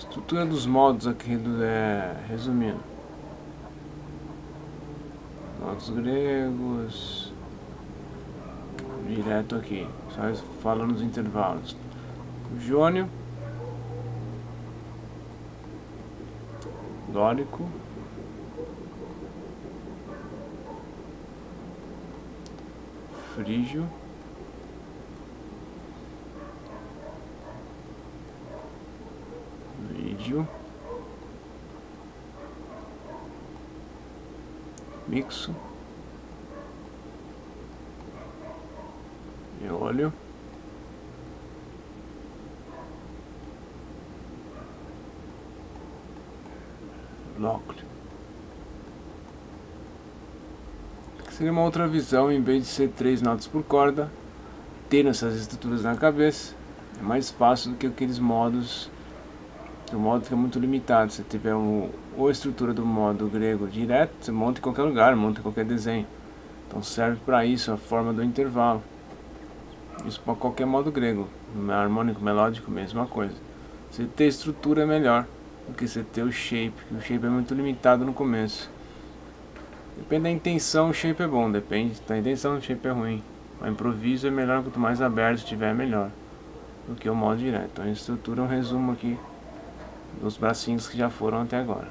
Estrutura dos modos aqui, do, é, resumindo. Modos gregos. Direto aqui, só falando nos intervalos. Jônio. Dórico. Frígio. Vídeo. Mixo. E óleo. Lóculo. Seria uma outra visão, em vez de ser três notas por corda, ter essas estruturas na cabeça, é mais fácil do que aqueles modos o modo fica muito limitado. Se tiver um, ou a estrutura do modo grego direto, você monta em qualquer lugar, monta em qualquer desenho. Então serve para isso a forma do intervalo. Isso para qualquer modo grego. Harmônico, melódico, mesma coisa. Você ter estrutura é melhor do que você ter o shape. O shape é muito limitado no começo. Depende da intenção, o shape é bom. Depende da intenção, o shape é ruim. O improviso é melhor, quanto mais aberto estiver, melhor. Do que o modo direto. Então a estrutura é um resumo aqui dos bracinhos que já foram até agora.